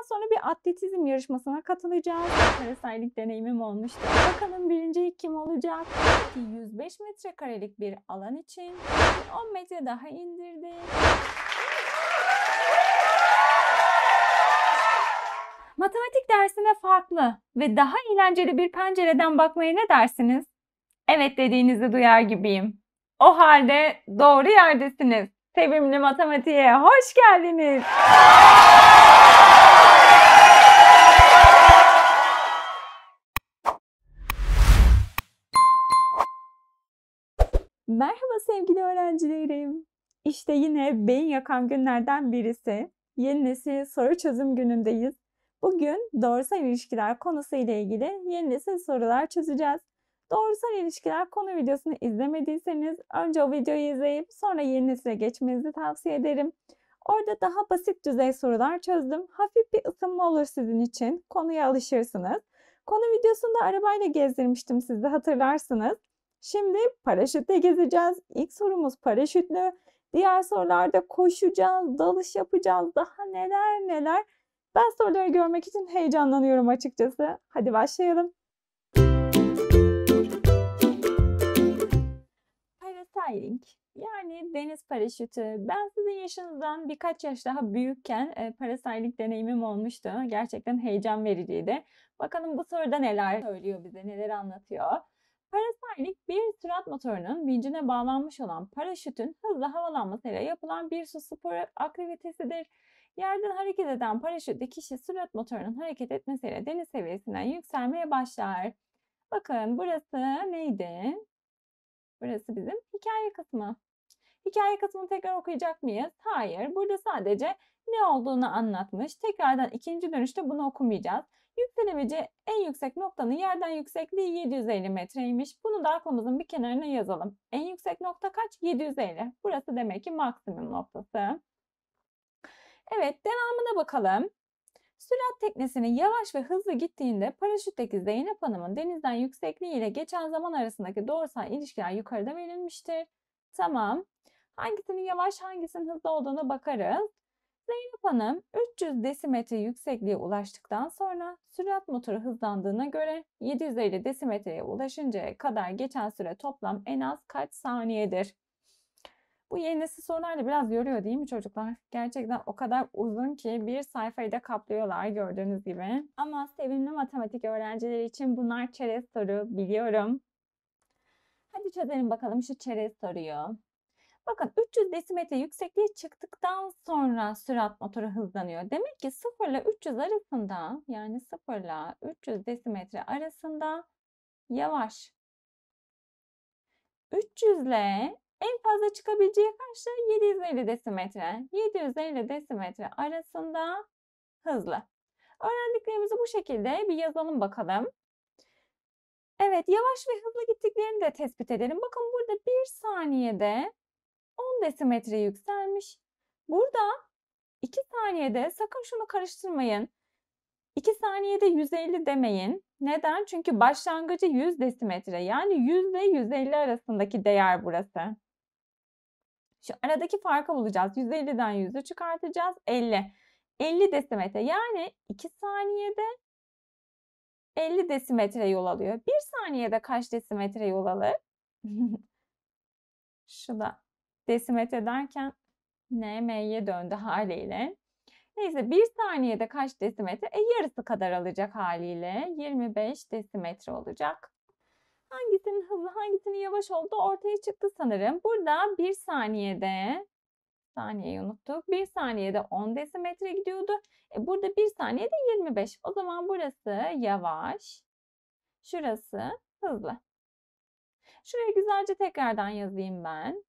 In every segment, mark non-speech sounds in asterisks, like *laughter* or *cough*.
Daha sonra bir atletizm yarışmasına katılacağız. Parasaylık deneyimim olmuştu. Bakalım birinci kim olacak? Peki 105 metrekarelik bir alan için 10 metre daha indirdim. Matematik dersine farklı ve daha eğlenceli bir pencereden bakmaya ne dersiniz? Evet dediğinizi duyar gibiyim. O halde doğru yerdesiniz. Sevimli matematiğe hoş geldiniz. Merhaba sevgili öğrencilerim. İşte yine beyin yakan günlerden birisi. Yeni nesil soru çözüm günündeyiz. Bugün doğrusal ilişkiler konusu ile ilgili yeni nesil sorular çözeceğiz. Doğrusal ilişkiler konu videosunu izlemediyseniz önce o videoyu izleyip sonra yeni nesile geçmenizi tavsiye ederim. Orada daha basit düzey sorular çözdüm. Hafif bir ısınma olur sizin için. Konuya alışırsınız. Konu videosunda arabayla gezdirmiştim sizi hatırlarsınız. Şimdi paraşütle gezeceğiz. İlk sorumuz paraşütlü. Diğer sorularda koşacağız, dalış yapacağız. Daha neler neler. Ben soruları görmek için heyecanlanıyorum açıkçası. Hadi başlayalım. Parasailing yani deniz paraşütü. Ben sizin yaşınızdan birkaç yaş daha büyükken e, parasailing deneyimim olmuştu. Gerçekten heyecan vericiydi. Bakalım bu soruda neler söylüyor bize, neler anlatıyor. Parasailing bir sürat motorunun vincine bağlanmış olan paraşütün hızlı havalanmasıyla yapılan bir su sporu aktivitesidir. Yerden hareket eden paraşütle kişi sürat motorunun hareket etmesiyle deniz seviyesinden yükselmeye başlar. Bakın burası neydi? Burası bizim hikaye kısmı. Hikaye kısmını tekrar okuyacak mıyız? Hayır. Burada sadece ne olduğunu anlatmış. Tekrardan ikinci dönüşte bunu okumayacağız. Yükselemeci en yüksek noktanın yerden yüksekliği 750 metreymiş. Bunu da aklımızın bir kenarına yazalım. En yüksek nokta kaç? 750. Burası demek ki maksimum noktası. Evet, devamına bakalım. Sürat teknesinin yavaş ve hızlı gittiğinde paraşütteki Zeynep Hanım'ın denizden yüksekliği ile geçen zaman arasındaki doğrusal ilişkiler yukarıda verilmiştir. Tamam. Hangisinin yavaş, hangisinin hızlı olduğuna bakarız. Zeynep Hanım 300 desimetre yüksekliğe ulaştıktan sonra sürat motoru hızlandığına göre 750 desimetreye ulaşıncaya kadar geçen süre toplam en az kaç saniyedir? Bu yeni nesil sorular da biraz yoruyor değil mi çocuklar? Gerçekten o kadar uzun ki bir sayfayı da kaplıyorlar gördüğünüz gibi. Ama sevimli matematik öğrencileri için bunlar çerez soru biliyorum. Hadi çözelim bakalım şu çerez soruyu. Bakın 300 desimetre yüksekliğe çıktıktan sonra sürat motoru hızlanıyor. Demek ki 0 ile 300 arasında yani 0 ile 300 desimetre arasında yavaş. 300 ile en fazla çıkabileceği kaçtı? 750 desimetre. 750 desimetre arasında hızlı. Öğrendiklerimizi bu şekilde bir yazalım bakalım. Evet yavaş ve hızlı gittiklerini de tespit edelim. Bakın burada 1 saniyede 10 desimetre yükselmiş. Burada 2 saniyede sakın şunu karıştırmayın. 2 saniyede 150 demeyin. Neden? Çünkü başlangıcı 100 desimetre yani 100 ile 150 arasındaki değer burası. Şu aradaki farkı bulacağız. 150'den 100'ü çıkartacağız. 50. 50 desimetre yani 2 saniyede 50 desimetre yol alıyor. 1 saniyede kaç desimetre yol alır? *laughs* Şu da desimetre derken NM'ye döndü haliyle. Neyse 1 saniyede kaç desimetre? E yarısı kadar alacak haliyle. 25 desimetre olacak. Hangisinin hızlı hangisinin yavaş olduğu ortaya çıktı sanırım. Burada 1 saniyede saniyeyi unuttuk. 1 saniyede 10 desimetre gidiyordu. E burada 1 saniyede 25. O zaman burası yavaş. Şurası hızlı. Şuraya güzelce tekrardan yazayım ben.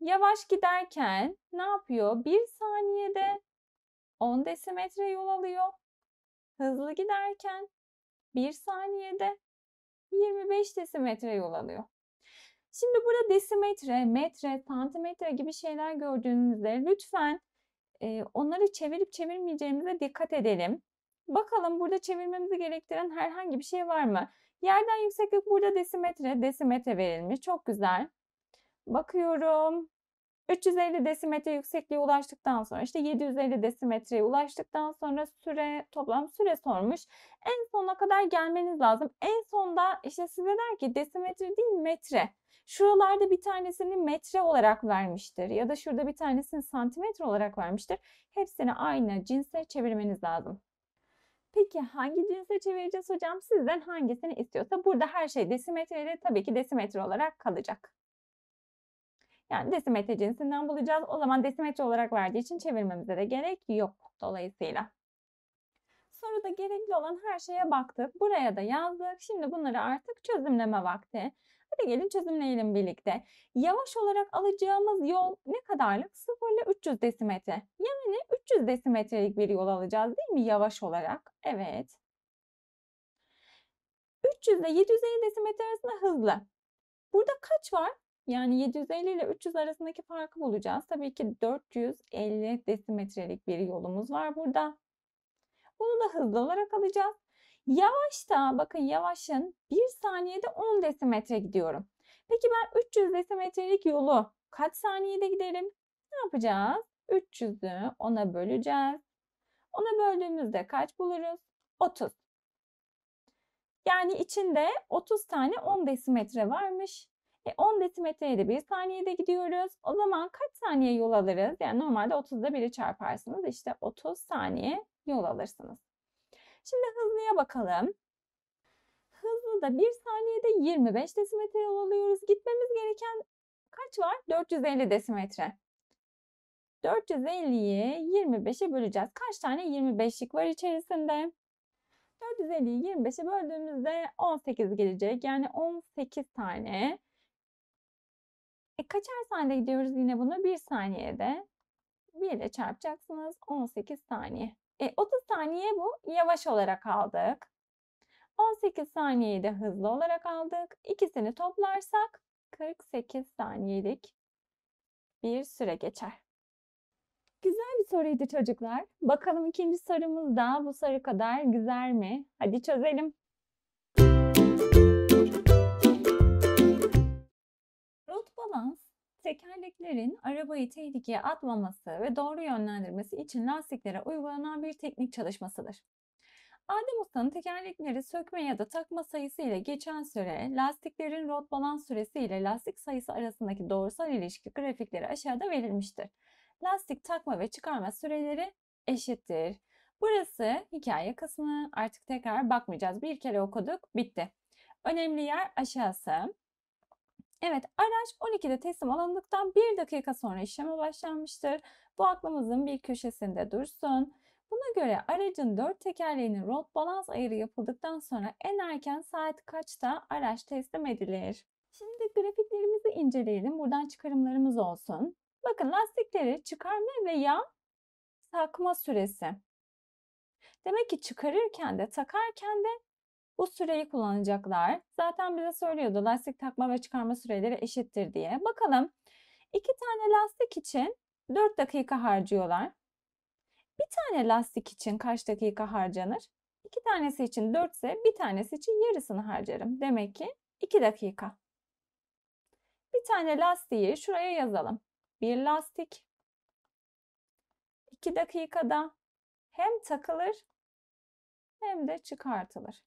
Yavaş giderken ne yapıyor? 1 saniyede 10 desimetre yol alıyor. Hızlı giderken 1 saniyede 25 desimetre yol alıyor. Şimdi burada desimetre, metre, santimetre gibi şeyler gördüğünüzde lütfen e, onları çevirip çevirmeyeceğimize dikkat edelim. Bakalım burada çevirmemizi gerektiren herhangi bir şey var mı? Yerden yükseklik burada desimetre, desimetre verilmiş. Çok güzel. Bakıyorum. 350 desimetre yüksekliğe ulaştıktan sonra işte 750 desimetreye ulaştıktan sonra süre toplam süre sormuş. En sona kadar gelmeniz lazım. En sonda işte size der ki desimetre değil metre. Şuralarda bir tanesini metre olarak vermiştir ya da şurada bir tanesini santimetre olarak vermiştir. Hepsini aynı cinse çevirmeniz lazım. Peki hangi cinse çevireceğiz hocam? Sizden hangisini istiyorsa burada her şey desimetreyle tabii ki desimetre olarak kalacak. Yani desimetre cinsinden bulacağız. O zaman desimetre olarak verdiği için çevirmemize de gerek yok dolayısıyla. Soruda gerekli olan her şeye baktık. Buraya da yazdık. Şimdi bunları artık çözümleme vakti. Hadi gelin çözümleyelim birlikte. Yavaş olarak alacağımız yol ne kadarlık? 0 ile 300 desimetre. Yani 300 desimetrelik bir yol alacağız değil mi yavaş olarak? Evet. 300 ile 750 desimetre arasında hızlı. Burada kaç var? Yani 750 ile 300 arasındaki farkı bulacağız. Tabii ki 450 desimetrelik bir yolumuz var burada. Bunu da hızlı olarak alacağız. Yavaş da bakın yavaşın 1 saniyede 10 desimetre gidiyorum. Peki ben 300 desimetrelik yolu kaç saniyede giderim? Ne yapacağız? 300'ü 10'a böleceğiz. 10'a böldüğümüzde kaç buluruz? 30. Yani içinde 30 tane 10 desimetre varmış. E 10 desimetreye de 1 saniyede gidiyoruz. O zaman kaç saniye yol alırız? Yani normalde 30'da 1'i çarparsınız. İşte 30 saniye yol alırsınız. Şimdi hızlıya bakalım. Hızlı da 1 saniyede 25 desimetre yol alıyoruz. Gitmemiz gereken kaç var? 450 desimetre. 450'yi 25'e böleceğiz. Kaç tane 25'lik var içerisinde? 450'yi 25'e böldüğümüzde 18 gelecek. Yani 18 tane. E kaçar saniyede gidiyoruz yine bunu? 1 saniyede. 1 ile çarpacaksınız. 18 saniye. E, 30 saniye bu yavaş olarak aldık. 18 saniyeyi de hızlı olarak aldık. İkisini toplarsak 48 saniyelik bir süre geçer. Güzel bir soruydu çocuklar. Bakalım ikinci sorumuz da bu soru kadar güzel mi? Hadi çözelim. Tekerleklerin arabayı tehlikeye atmaması ve doğru yönlendirmesi için lastiklere uygulanan bir teknik çalışmasıdır. Adem Usta'nın tekerlekleri sökme ya da takma sayısı ile geçen süre, lastiklerin rot balans süresi ile lastik sayısı arasındaki doğrusal ilişki grafikleri aşağıda verilmiştir. Lastik takma ve çıkarma süreleri eşittir. Burası hikaye kısmı. Artık tekrar bakmayacağız. Bir kere okuduk, bitti. Önemli yer aşağısı. Evet, araç 12'de teslim alındıktan 1 dakika sonra işleme başlanmıştır. Bu aklımızın bir köşesinde dursun. Buna göre aracın 4 tekerleğinin rot balans ayarı yapıldıktan sonra en erken saat kaçta araç teslim edilir? Şimdi grafiklerimizi inceleyelim. Buradan çıkarımlarımız olsun. Bakın lastikleri çıkarma veya takma süresi. Demek ki çıkarırken de takarken de bu süreyi kullanacaklar. Zaten bize söylüyordu lastik takma ve çıkarma süreleri eşittir diye. Bakalım iki tane lastik için 4 dakika harcıyorlar. Bir tane lastik için kaç dakika harcanır? İki tanesi için 4 ise bir tanesi için yarısını harcarım. Demek ki 2 dakika. Bir tane lastiği şuraya yazalım. Bir lastik 2 dakikada hem takılır hem de çıkartılır.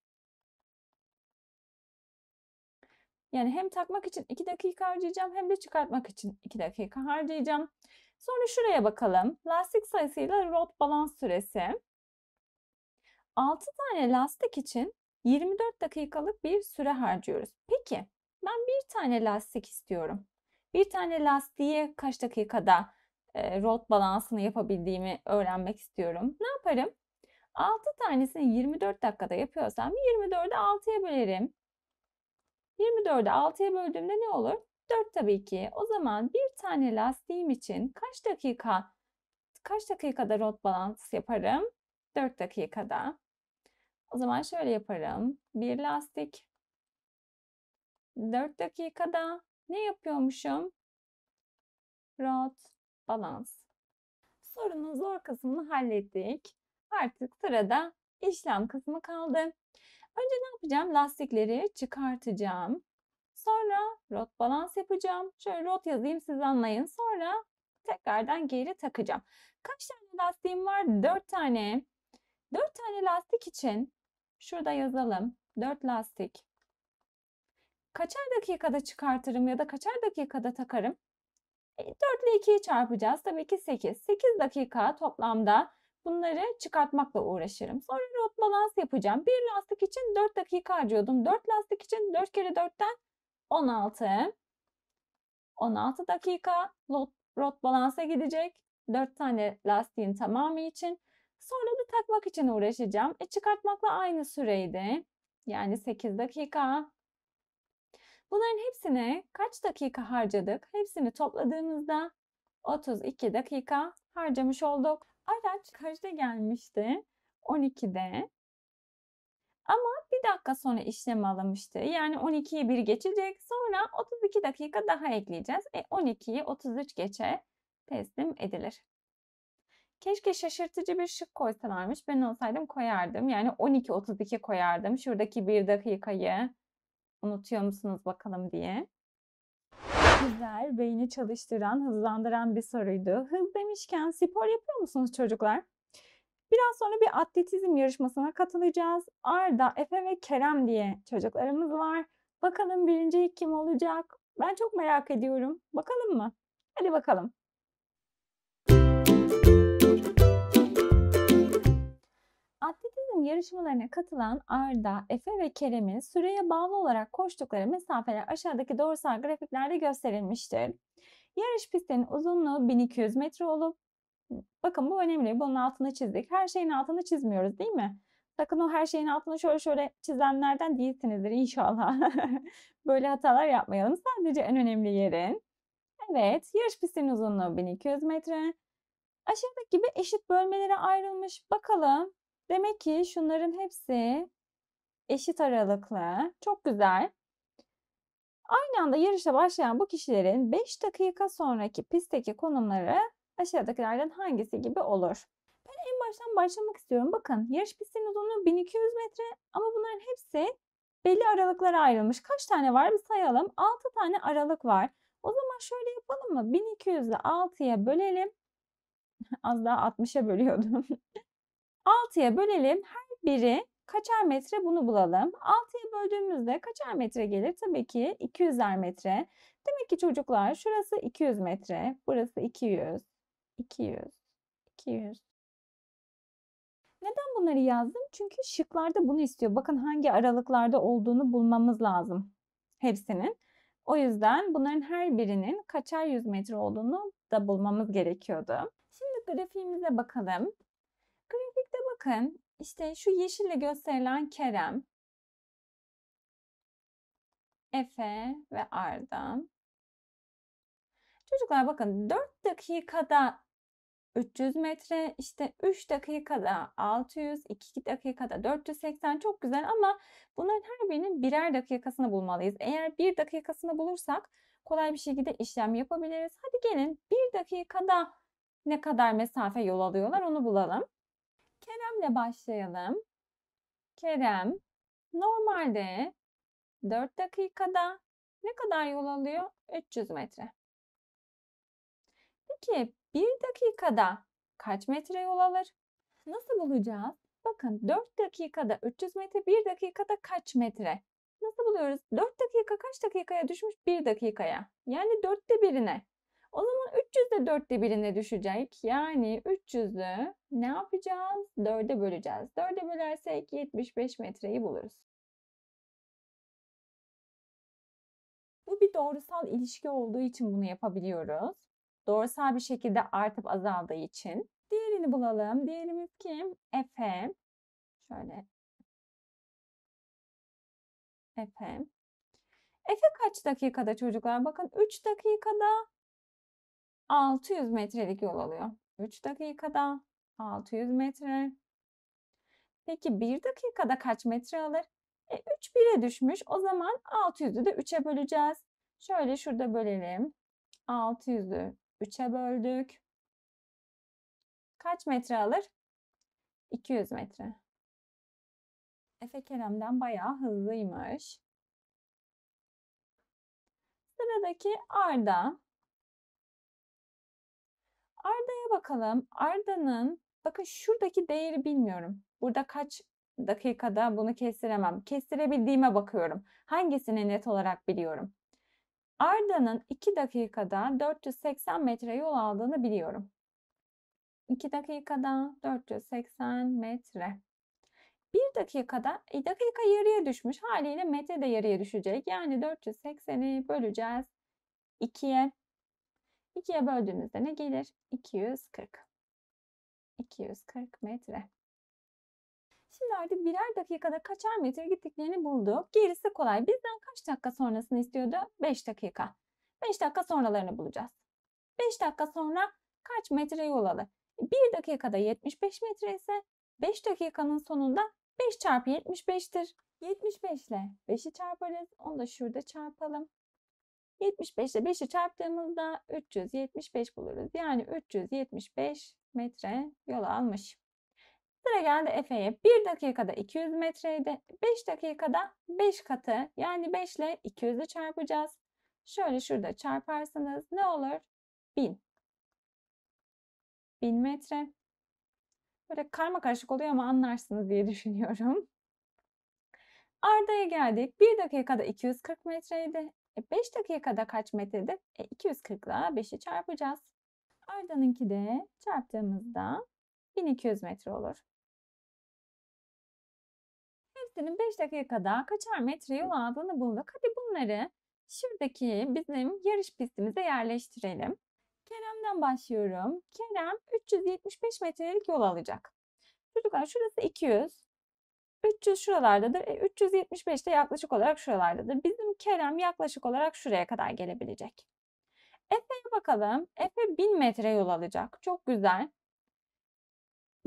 Yani hem takmak için 2 dakika harcayacağım hem de çıkartmak için 2 dakika harcayacağım. Sonra şuraya bakalım. Lastik sayısıyla rot balans süresi. 6 tane lastik için 24 dakikalık bir süre harcıyoruz. Peki ben bir tane lastik istiyorum. Bir tane lastiğe kaç dakikada e, rot balansını yapabildiğimi öğrenmek istiyorum. Ne yaparım? 6 tanesini 24 dakikada yapıyorsam 24'ü 6'ya bölerim. 24'ü 6'ya böldüğümde ne olur? 4 tabii ki. O zaman bir tane lastiğim için kaç dakika kaç dakikada rot balans yaparım? 4 dakikada. O zaman şöyle yaparım. Bir lastik 4 dakikada ne yapıyormuşum? Rot balans. Sorunun zor kısmını hallettik. Artık sırada işlem kısmı kaldı. Önce ne yapacağım? Lastikleri çıkartacağım. Sonra rot balans yapacağım. Şöyle rot yazayım siz anlayın. Sonra tekrardan geri takacağım. Kaç tane lastiğim var? 4 tane. 4 tane lastik için şurada yazalım. 4 lastik. Kaçar dakikada çıkartırım ya da kaçar dakikada takarım? 4 ile 2'yi çarpacağız. Tabii ki 8. 8 dakika toplamda bunları çıkartmakla uğraşırım. Sonra rot balans yapacağım. Bir lastik için 4 dakika harcıyordum. 4 lastik için 4 kere 4'ten 16. 16 dakika rot, rot balansa gidecek. 4 tane lastiğin tamamı için. Sonra da takmak için uğraşacağım. E, çıkartmakla aynı süreydi. Yani 8 dakika. Bunların hepsine kaç dakika harcadık? Hepsini topladığımızda 32 dakika harcamış olduk. Araç kaçta gelmişti? 12'de. Ama bir dakika sonra işlem alınmıştı. Yani 12'yi bir geçecek. Sonra 32 dakika daha ekleyeceğiz. E 12'yi 33 geçe teslim edilir. Keşke şaşırtıcı bir şık koysalarmış. Ben olsaydım koyardım. Yani 12-32 koyardım. Şuradaki bir dakikayı unutuyor musunuz bakalım diye. Güzel, beyni çalıştıran, hızlandıran bir soruydu. Hız demişken spor yapıyor musunuz çocuklar? Biraz sonra bir atletizm yarışmasına katılacağız. Arda, Efe ve Kerem diye çocuklarımız var. Bakalım birinci kim olacak? Ben çok merak ediyorum. Bakalım mı? Hadi bakalım. Atletizm yarışmalarına katılan Arda, Efe ve Kerem'in süreye bağlı olarak koştukları mesafeler aşağıdaki doğrusal grafiklerde gösterilmiştir. Yarış pistinin uzunluğu 1200 metre olup Bakın bu önemli. Bunun altını çizdik. Her şeyin altını çizmiyoruz değil mi? Sakın o her şeyin altını şöyle şöyle çizenlerden değilsinizdir inşallah. *laughs* Böyle hatalar yapmayalım. Sadece en önemli yerin. Evet, yarış pistinin uzunluğu 1200 metre. Aşağıdaki gibi eşit bölmelere ayrılmış. Bakalım. Demek ki şunların hepsi eşit aralıklı. Çok güzel. Aynı anda yarışa başlayan bu kişilerin 5 dakika sonraki pistteki konumları aşağıdakilerden hangisi gibi olur? Ben en baştan başlamak istiyorum. Bakın yarış pistinin uzunluğu 1200 metre ama bunların hepsi belli aralıklara ayrılmış. Kaç tane var bir sayalım. 6 tane aralık var. O zaman şöyle yapalım mı? 1200'ü 6'ya bölelim. *laughs* Az daha 60'a bölüyordum. 6'ya bölelim. Her biri kaçar metre bunu bulalım. 6'ya böldüğümüzde kaçar metre gelir? Tabii ki 200'er metre. Demek ki çocuklar şurası 200 metre, burası 200, 200, 200. Neden bunları yazdım? Çünkü şıklarda bunu istiyor. Bakın hangi aralıklarda olduğunu bulmamız lazım hepsinin. O yüzden bunların her birinin kaçar yüz metre olduğunu da bulmamız gerekiyordu. Şimdi grafiğimize bakalım. Bakın işte şu yeşille gösterilen Kerem, Efe ve Arda. Çocuklar bakın 4 dakikada 300 metre, işte 3 dakikada 600, 2 dakikada 480 çok güzel ama bunların her birinin birer dakikasını bulmalıyız. Eğer bir dakikasını bulursak kolay bir şekilde işlem yapabiliriz. Hadi gelin bir dakikada ne kadar mesafe yol alıyorlar onu bulalım. Kerem'le başlayalım. Kerem normalde 4 dakikada ne kadar yol alıyor? 300 metre. Peki 1 dakikada kaç metre yol alır? Nasıl bulacağız? Bakın 4 dakikada 300 metre, 1 dakikada kaç metre? Nasıl buluyoruz? 4 dakika kaç dakikaya düşmüş? 1 dakikaya. Yani dörtte birine. O zaman 300 de dörtte birine düşecek. Yani 300'ü ne yapacağız? 4'e böleceğiz. 4'e bölersek 75 metreyi buluruz. Bu bir doğrusal ilişki olduğu için bunu yapabiliyoruz doğrusal bir şekilde artıp azaldığı için. Diğerini bulalım. Diğerimiz kim? Efe. Şöyle. Efe. Efe kaç dakikada çocuklar? Bakın 3 dakikada 600 metrelik yol alıyor. 3 dakikada 600 metre. Peki 1 dakikada kaç metre alır? E, 3 1'e düşmüş. O zaman 600'ü de 3'e böleceğiz. Şöyle şurada bölelim. 600'ü 3'e böldük. Kaç metre alır? 200 metre. Efe Kerem'den bayağı hızlıymış. Sıradaki Arda. Arda'ya bakalım. Arda'nın bakın şuradaki değeri bilmiyorum. Burada kaç dakikada bunu kestiremem. Kestirebildiğime bakıyorum. Hangisini net olarak biliyorum. Arda'nın 2 dakikada 480 metre yol aldığını biliyorum. 2 dakikada 480 metre. 1 dakikada e, dakika yarıya düşmüş. Haliyle metre de yarıya düşecek. Yani 480'i böleceğiz 2'ye. 2'ye böldüğümüzde ne gelir? 240. 240 metre. Şimdi artık birer dakikada kaçar metre gittiklerini bulduk. Gerisi kolay. Bizden kaç dakika sonrasını istiyordu? 5 dakika. 5 dakika sonralarını bulacağız. 5 dakika sonra kaç metre yol alır? 1 dakikada 75 metre ise 5 dakikanın sonunda 5 çarpı 75'tir. 75 ile 5'i çarparız. Onu da şurada çarpalım. 75 ile 5'i çarptığımızda 375 buluruz. Yani 375 metre yol almış. Sıra geldi Efe'ye. 1 dakikada 200 metreydi. 5 dakikada 5 katı yani 5 ile 200'ü çarpacağız. Şöyle şurada çarparsanız ne olur? 1000. 1000 metre. Böyle karma karışık oluyor ama anlarsınız diye düşünüyorum. Arda'ya geldik. 1 dakikada 240 metreydi. E 5 dakikada kaç metredir? E 240 ile 5'i çarpacağız. Arda'nınki de çarptığımızda 1200 metre olur. Hepsinin 5 dakikada kaçar metre yol aldığını bulduk. Hadi bunları şuradaki bizim yarış pistimize yerleştirelim. Kerem'den başlıyorum. Kerem 375 metrelik yol alacak. Çocuklar şurası 200. 300 şuralardadır. E, 375 de yaklaşık olarak şuralardadır. Bizim Kerem yaklaşık olarak şuraya kadar gelebilecek. Efe'ye bakalım. Efe 1000 metre yol alacak. Çok güzel.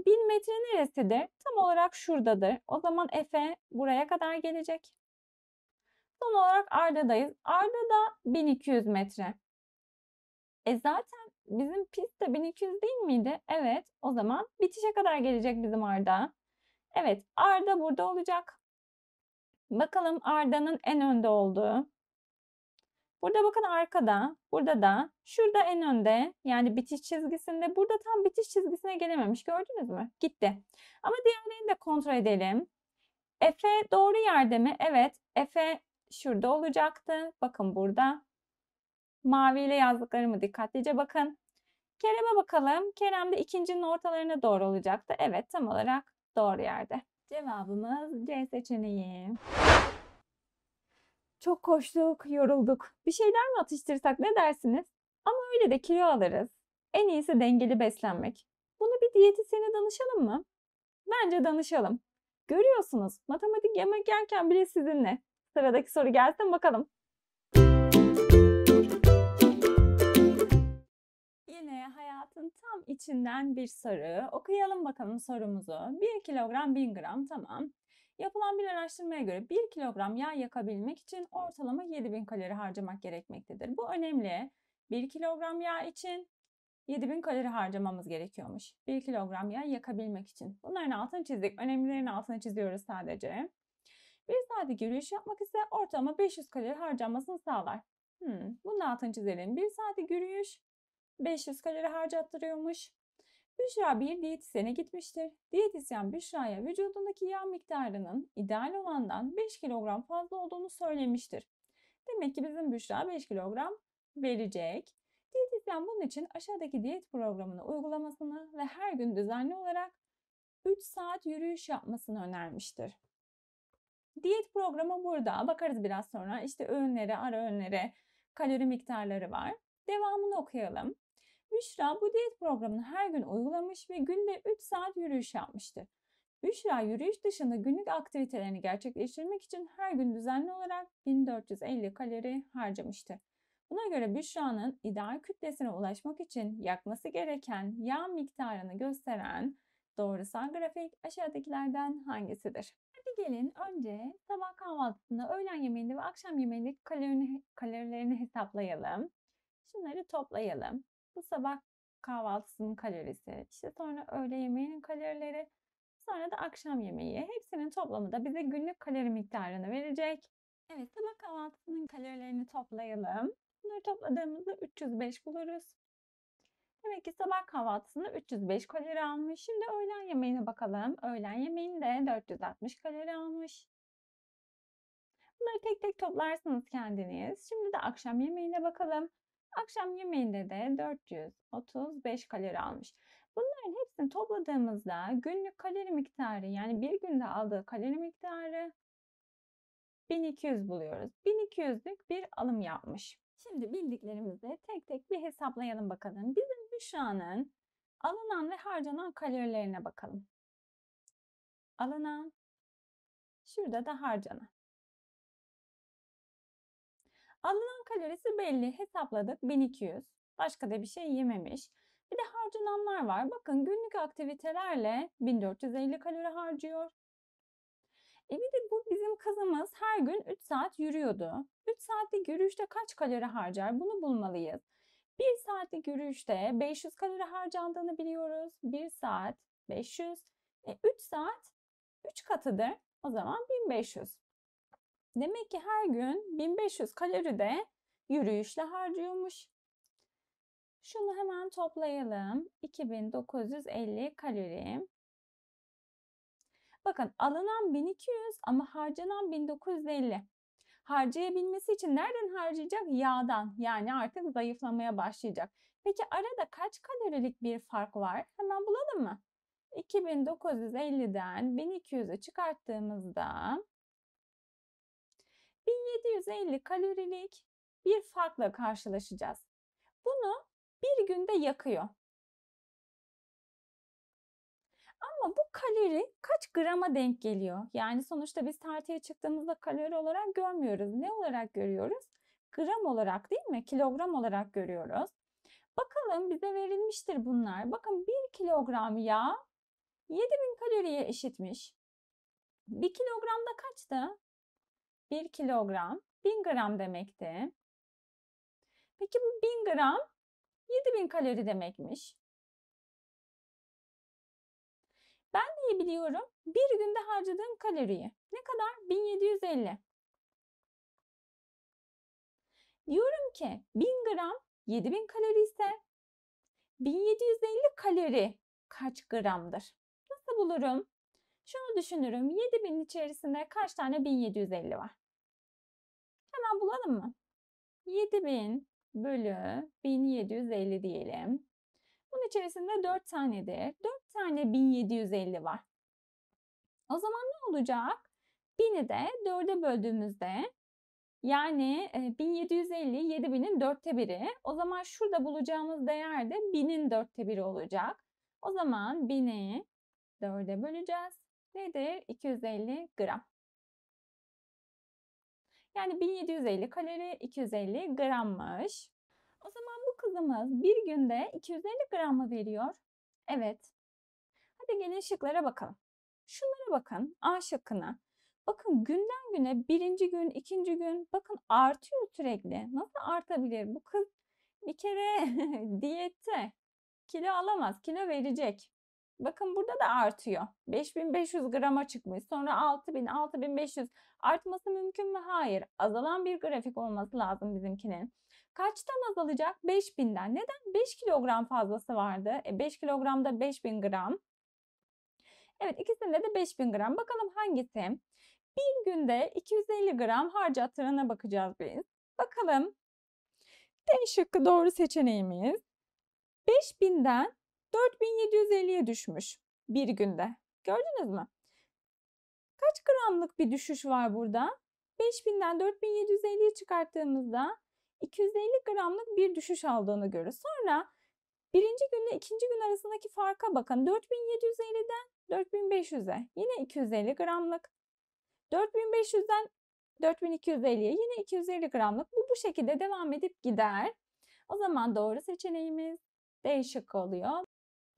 1000 metre neresidir? Tam olarak şuradadır. O zaman Efe buraya kadar gelecek. Son olarak Arda'dayız. Arda da 1200 metre. E zaten bizim pist de 1200 değil miydi? Evet. O zaman bitişe kadar gelecek bizim Arda. Evet. Arda burada olacak. Bakalım Arda'nın en önde olduğu. Burada bakın arkada, burada da, şurada en önde yani bitiş çizgisinde, burada tam bitiş çizgisine gelememiş gördünüz mü? Gitti. Ama diğerlerini de kontrol edelim. Efe doğru yerde mi? Evet. Efe şurada olacaktı. Bakın burada. Maviyle yazdıklarımı dikkatlice bakın. Kerem'e bakalım. Kerem de ikincinin ortalarına doğru olacaktı. Evet tam olarak doğru yerde. Cevabımız C seçeneği. Çok koştuk, yorulduk. Bir şeyler mi atıştırsak ne dersiniz? Ama öyle de kilo alırız. En iyisi dengeli beslenmek. Bunu bir diyetisyene danışalım mı? Bence danışalım. Görüyorsunuz matematik yemek yerken bile sizinle. Sıradaki soru gelsin bakalım. Yine hayatın tam içinden bir soru. Okuyalım bakalım sorumuzu. 1 kilogram 1000 gram tamam. Yapılan bir araştırmaya göre 1 kilogram yağ yakabilmek için ortalama 7000 kalori harcamak gerekmektedir. Bu önemli. 1 kilogram yağ için 7000 kalori harcamamız gerekiyormuş. 1 kilogram yağ yakabilmek için. Bunların altını çizdik. Önemlilerin altını çiziyoruz sadece. Bir saatte yürüyüş yapmak ise ortalama 500 kalori harcanmasını sağlar. Hmm, bunun altını çizelim. Bir saatte yürüyüş 500 kalori harcattırıyormuş. Büşra bir diyetisyene gitmiştir. Diyetisyen Büşra'ya vücudundaki yağ miktarının ideal olandan 5 kilogram fazla olduğunu söylemiştir. Demek ki bizim Büşra 5 kilogram verecek. Diyetisyen bunun için aşağıdaki diyet programını uygulamasını ve her gün düzenli olarak 3 saat yürüyüş yapmasını önermiştir. Diyet programı burada. Bakarız biraz sonra. İşte öğünleri, ara öğünleri, kalori miktarları var. Devamını okuyalım. Büşra bu diyet programını her gün uygulamış ve günde 3 saat yürüyüş yapmıştı. Büşra yürüyüş dışında günlük aktivitelerini gerçekleştirmek için her gün düzenli olarak 1450 kalori harcamıştı. Buna göre Büşra'nın ideal kütlesine ulaşmak için yakması gereken yağ miktarını gösteren doğrusal grafik aşağıdakilerden hangisidir? Hadi gelin önce sabah kahvaltısında, öğlen yemeğinde ve akşam yemeğinde kalorilerini, kalorilerini hesaplayalım. Şunları toplayalım. Bu sabah kahvaltısının kalorisi, işte sonra öğle yemeğinin kalorileri, sonra da akşam yemeği. Hepsinin toplamı da bize günlük kalori miktarını verecek. Evet, sabah kahvaltısının kalorilerini toplayalım. Bunları topladığımızda 305 buluruz. Demek ki sabah kahvaltısında 305 kalori almış. Şimdi öğlen yemeğine bakalım. Öğlen yemeğinde 460 kalori almış. Bunları tek tek toplarsınız kendiniz. Şimdi de akşam yemeğine bakalım. Akşam yemeğinde de 435 kalori almış. Bunların hepsini topladığımızda günlük kalori miktarı yani bir günde aldığı kalori miktarı 1200 buluyoruz. 1200'lük bir alım yapmış. Şimdi bildiklerimizi tek tek bir hesaplayalım bakalım. Bizim Büşra'nın alınan ve harcanan kalorilerine bakalım. Alınan, şurada da harcanan. Alınan kalorisi belli. Hesapladık 1200. Başka da bir şey yememiş. Bir de harcananlar var. Bakın günlük aktivitelerle 1450 kalori harcıyor. E bir de bu bizim kızımız her gün 3 saat yürüyordu. 3 saatlik yürüyüşte kaç kalori harcar? Bunu bulmalıyız. 1 saatlik yürüyüşte 500 kalori harcandığını biliyoruz. 1 saat 500. E 3 saat 3 katıdır. O zaman 1500. Demek ki her gün 1500 kalori de yürüyüşle harcıyormuş. Şunu hemen toplayalım. 2950 kalori. Bakın alınan 1200 ama harcanan 1950. Harcayabilmesi için nereden harcayacak? Yağdan. Yani artık zayıflamaya başlayacak. Peki arada kaç kalorilik bir fark var? Hemen bulalım mı? 2950'den 1200'ü çıkarttığımızda 1750 kalorilik bir farkla karşılaşacağız. Bunu bir günde yakıyor. Ama bu kalori kaç grama denk geliyor? Yani sonuçta biz tartıya çıktığımızda kalori olarak görmüyoruz. Ne olarak görüyoruz? Gram olarak değil mi? Kilogram olarak görüyoruz. Bakalım bize verilmiştir bunlar. Bakın 1 kilogram yağ 7000 kaloriye eşitmiş. 1 kilogramda kaçtı? 1 kilogram 1000 gram demekti. Peki bu 1000 gram 7000 kalori demekmiş. Ben neyi biliyorum? Bir günde harcadığım kaloriyi. Ne kadar? 1750. Diyorum ki 1000 gram 7000 kalori ise 1750 kalori kaç gramdır? Nasıl bulurum? Şunu düşünürüm. 7000 içerisinde kaç tane 1750 var? Hemen bulalım mı? 7000 bölü 1750 diyelim. Bunun içerisinde 4 tanedir. 4 tane 1750 var. O zaman ne olacak? 1000'i de 4'e böldüğümüzde yani 1750 7000'in dörtte biri. O zaman şurada bulacağımız değer de 1000'in dörtte biri olacak. O zaman 1000'i 4'e böleceğiz. Nedir? 250 gram. Yani 1750 kalori 250 grammış. O zaman bu kızımız bir günde 250 gram mı veriyor? Evet. Hadi gelin şıklara bakalım. Şunlara bakın. A şıkkına. Bakın günden güne birinci gün, ikinci gün bakın artıyor sürekli. Nasıl artabilir? Bu kız bir kere *laughs* diyette kilo alamaz, kilo verecek. Bakın burada da artıyor. 5500 grama çıkmış. Sonra 6000, 6500 artması mümkün mü? Hayır. Azalan bir grafik olması lazım bizimkinin. Kaçtan azalacak? 5000'den. Neden? 5 kilogram fazlası vardı. E 5 kilogramda 5000 gram. Evet ikisinde de 5000 gram. Bakalım hangisi? Bir günde 250 gram harcattığına bakacağız biz. Bakalım. D şıkkı doğru seçeneğimiz. 5000'den 4750'ye düşmüş bir günde. Gördünüz mü? Kaç gramlık bir düşüş var burada? 5000'den 4750'ye çıkarttığımızda 250 gramlık bir düşüş aldığını görürüz. Sonra birinci günle ikinci gün arasındaki farka bakın. 4750'den 4500'e yine 250 gramlık. 4500'den 4250'ye yine 250 gramlık. Bu bu şekilde devam edip gider. O zaman doğru seçeneğimiz D şıkkı oluyor.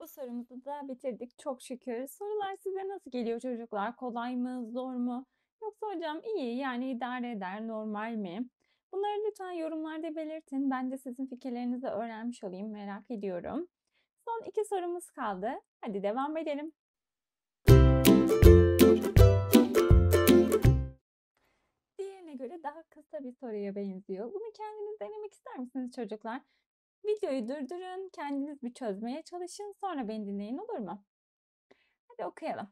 Bu sorumuzu da bitirdik çok şükür. Sorular size nasıl geliyor çocuklar? Kolay mı, zor mu? Yoksa hocam iyi yani idare eder, normal mi? Bunları lütfen yorumlarda belirtin. Ben de sizin fikirlerinizi öğrenmiş olayım, merak ediyorum. Son iki sorumuz kaldı. Hadi devam edelim. Diğerine göre daha kısa bir soruya benziyor. Bunu kendiniz denemek ister misiniz çocuklar? Videoyu durdurun, kendiniz bir çözmeye çalışın, sonra beni dinleyin olur mu? Hadi okuyalım.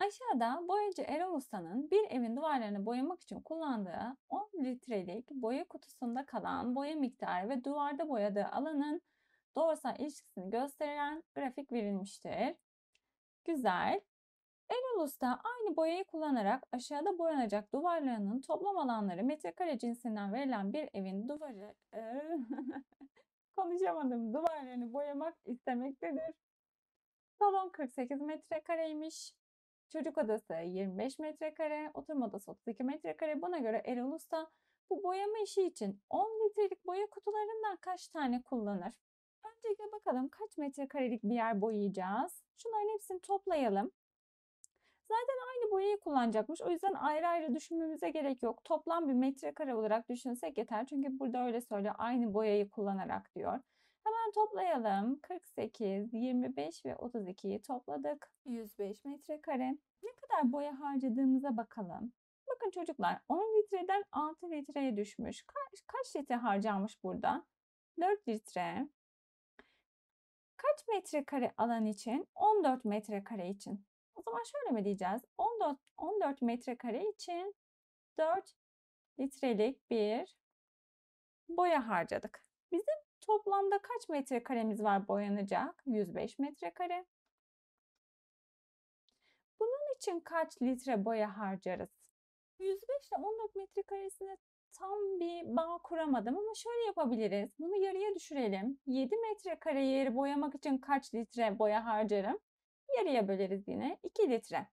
Aşağıda boyacı Erol Usta'nın bir evin duvarlarını boyamak için kullandığı 10 litrelik boya kutusunda kalan boya miktarı ve duvarda boyadığı alanın doğrusal ilişkisini gösteren grafik verilmiştir. Güzel. Erol Usta aynı boyayı kullanarak aşağıda boyanacak duvarlarının toplam alanları metrekare cinsinden verilen bir evin duvarı *laughs* konuşamadım duvarlarını boyamak istemektedir. Salon 48 metrekareymiş. Çocuk odası 25 metrekare, oturma odası 32 metrekare. Buna göre Erol Usta bu boyama işi için 10 litrelik boya kutularından kaç tane kullanır? Öncelikle bakalım kaç metrekarelik bir yer boyayacağız. Şunların hepsini toplayalım. Zaten aynı boyayı kullanacakmış. O yüzden ayrı ayrı düşünmemize gerek yok. Toplam bir metrekare olarak düşünsek yeter. Çünkü burada öyle söylüyor. Aynı boyayı kullanarak diyor. Hemen toplayalım. 48, 25 ve 32'yi topladık. 105 metrekare. Ne kadar boya harcadığımıza bakalım. Bakın çocuklar 10 litreden 6 litreye düşmüş. Kaç, kaç litre harcanmış burada? 4 litre. Kaç metrekare alan için? 14 metrekare için. O zaman şöyle mi diyeceğiz? 14, 14 metrekare için 4 litrelik bir boya harcadık. Bizim toplamda kaç metrekaremiz var boyanacak? 105 metrekare. Bunun için kaç litre boya harcarız? 105 ile 14 metrekaresine tam bir bağ kuramadım ama şöyle yapabiliriz. Bunu yarıya düşürelim. 7 metrekare yeri boyamak için kaç litre boya harcarım? Yarıya böleriz yine. 2 litre.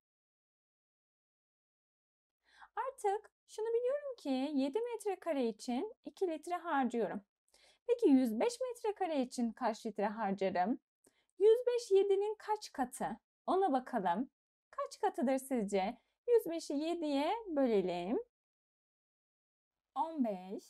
Artık şunu biliyorum ki 7 metrekare için 2 litre harcıyorum. Peki 105 metrekare için kaç litre harcarım? 105 7'nin kaç katı? Ona bakalım. Kaç katıdır sizce? 105'i 7'ye bölelim. 15.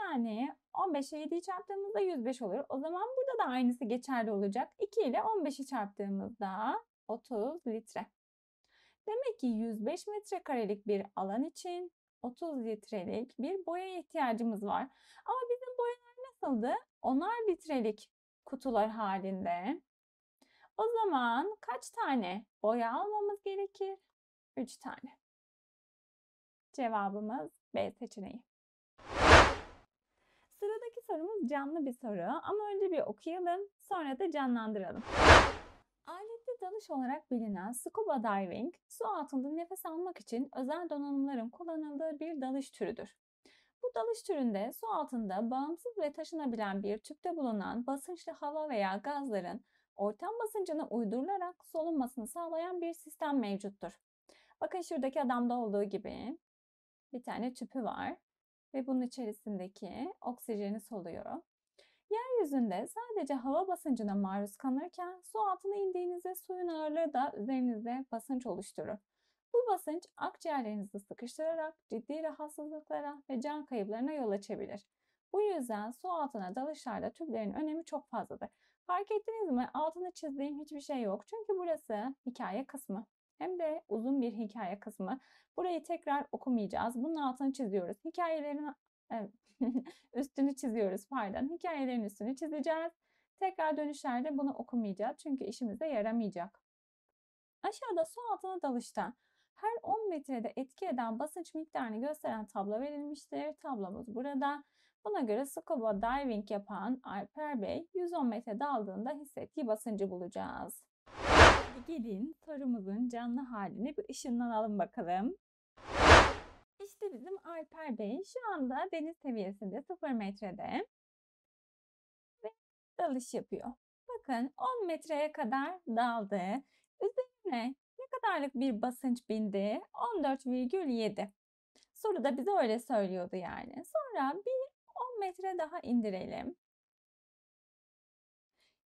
Yani 15'e 7'yi çarptığımızda 105 olur. O zaman burada da aynısı geçerli olacak. 2 ile 15'i çarptığımızda 30 litre. Demek ki 105 metrekarelik bir alan için 30 litrelik bir boya ihtiyacımız var. Ama bizim boyalar nasıldı? 10'ar litrelik kutular halinde. O zaman kaç tane boya almamız gerekir? 3 tane. Cevabımız B seçeneği. Sorumuz canlı bir soru ama önce bir okuyalım sonra da canlandıralım. Aletli dalış olarak bilinen scuba diving, su altında nefes almak için özel donanımların kullanıldığı bir dalış türüdür. Bu dalış türünde su altında bağımsız ve taşınabilen bir tüpte bulunan basınçlı hava veya gazların ortam basıncına uydurularak solunmasını sağlayan bir sistem mevcuttur. Bakın şuradaki adamda olduğu gibi bir tane tüpü var ve bunun içerisindeki oksijeni soluyor. Yeryüzünde sadece hava basıncına maruz kalırken su altına indiğinizde suyun ağırlığı da üzerinizde basınç oluşturur. Bu basınç akciğerlerinizi sıkıştırarak ciddi rahatsızlıklara ve can kayıplarına yol açabilir. Bu yüzden su altına dalışlarda tüplerin önemi çok fazladır. Fark ettiniz mi? Altını çizdiğim hiçbir şey yok. Çünkü burası hikaye kısmı. Hem de uzun bir hikaye kısmı. Burayı tekrar okumayacağız. Bunun altını çiziyoruz. Hikayelerin *laughs* üstünü çiziyoruz pardon. Hikayelerin üstünü çizeceğiz. Tekrar dönüşlerde bunu okumayacağız. Çünkü işimize yaramayacak. Aşağıda su altına dalışta her 10 metrede etki eden basınç miktarını gösteren tablo verilmiştir. Tablomuz burada. Buna göre scuba diving yapan Alper Bey 110 metre daldığında hissettiği basıncı bulacağız. Gelin sorumuzun canlı halini bir ışınlanalım bakalım. İşte bizim Alper Bey şu anda deniz seviyesinde 0 metrede ve dalış yapıyor. Bakın 10 metreye kadar daldı. Üzerine ne kadarlık bir basınç bindi? 14,7. Soru da bize öyle söylüyordu yani. Sonra bir 10 metre daha indirelim.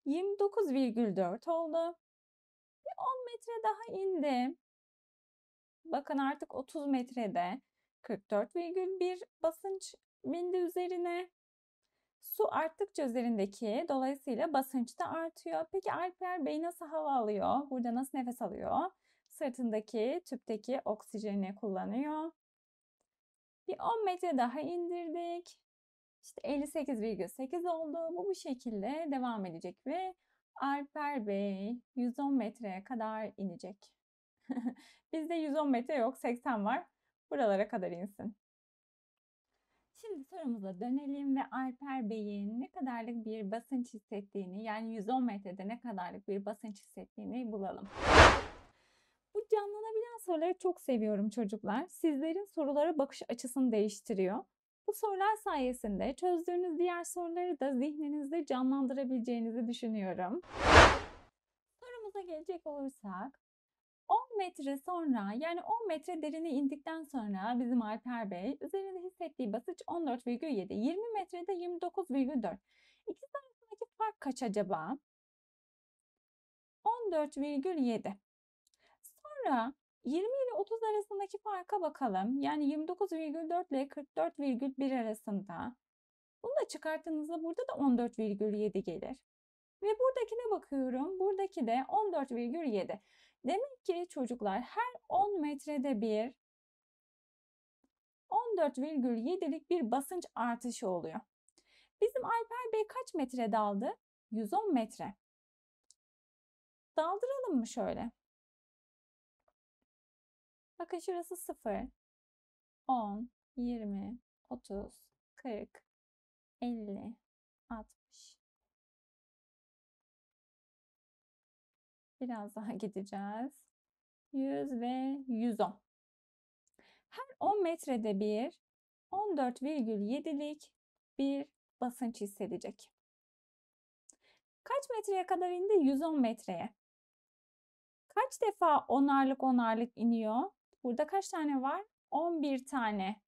29,4 oldu. Bir 10 metre daha indi. Bakın artık 30 metrede 44,1 basınç bindi üzerine. Su arttıkça üzerindeki dolayısıyla basınç da artıyor. Peki Alper Bey nasıl hava alıyor? Burada nasıl nefes alıyor? Sırtındaki tüpteki oksijeni kullanıyor. Bir 10 metre daha indirdik. İşte 58,8 oldu. Bu bu şekilde devam edecek ve Alper Bey 110 metreye kadar inecek. *laughs* Bizde 110 metre yok 80 var. Buralara kadar insin. Şimdi sorumuza dönelim ve Alper Bey'in ne kadarlık bir basınç hissettiğini yani 110 metrede ne kadarlık bir basınç hissettiğini bulalım. Bu canlanabilen soruları çok seviyorum çocuklar. Sizlerin sorulara bakış açısını değiştiriyor. Bu sorular sayesinde çözdüğünüz diğer soruları da zihninizde canlandırabileceğinizi düşünüyorum. Sorumuza gelecek olursak 10 metre sonra yani 10 metre derine indikten sonra bizim Alper Bey üzerinde hissettiği basınç 14,7. 20 metrede 29,4. İkisi arasındaki fark kaç acaba? 14,7. Sonra 20 ile 30 arasındaki farka bakalım. Yani 29,4 ile 44,1 arasında. Bunu da çıkarttığınızda burada da 14,7 gelir. Ve buradakine bakıyorum. Buradaki de 14,7. Demek ki çocuklar her 10 metrede bir 14,7'lik bir basınç artışı oluyor. Bizim Alper Bey kaç metre daldı? 110 metre. Daldıralım mı şöyle? Bakın şurası 0, 10, 20, 30, 40, 50, 60. Biraz daha *laughs* gideceğiz. 100 ve 110. Her 10 metrede bir 14,7'lik bir basınç hissedecek. Kaç metreye kadar indi? 110 metreye. Kaç defa onarlık onarlık iniyor? Burada kaç tane var? 11 tane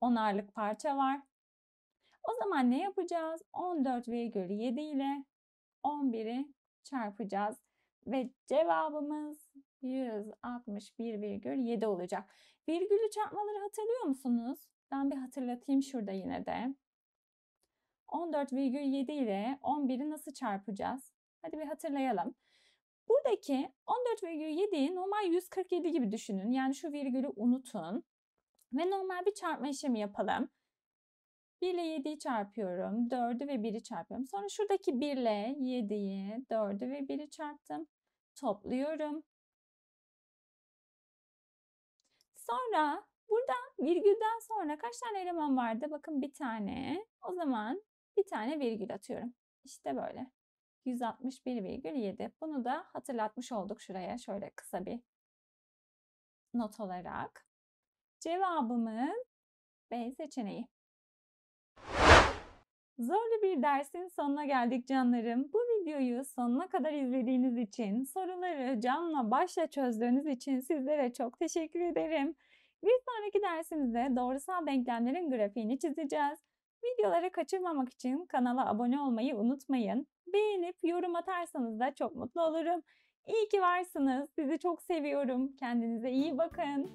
onarlık parça var. O zaman ne yapacağız? 14,7 ile 11'i çarpacağız. Ve cevabımız 161,7 olacak. Virgülü çarpmaları hatırlıyor musunuz? Ben bir hatırlatayım şurada yine de. 14,7 ile 11'i nasıl çarpacağız? Hadi bir hatırlayalım. Buradaki 14,7'yi normal 147 gibi düşünün. Yani şu virgülü unutun. Ve normal bir çarpma işlemi yapalım. 1 ile 7'yi çarpıyorum. 4'ü ve 1'i çarpıyorum. Sonra şuradaki 1 ile 7'yi, 4'ü ve 1'i çarptım. Topluyorum. Sonra burada virgülden sonra kaç tane eleman vardı? Bakın bir tane. O zaman bir tane virgül atıyorum. İşte böyle. 161,7. Bunu da hatırlatmış olduk şuraya şöyle kısa bir not olarak. Cevabımız B seçeneği. Zorlu bir dersin sonuna geldik canlarım. Bu videoyu sonuna kadar izlediğiniz için, soruları canla başla çözdüğünüz için sizlere çok teşekkür ederim. Bir sonraki dersimizde doğrusal denklemlerin grafiğini çizeceğiz. Videoları kaçırmamak için kanala abone olmayı unutmayın. Beğenip yorum atarsanız da çok mutlu olurum. İyi ki varsınız. Sizi çok seviyorum. Kendinize iyi bakın.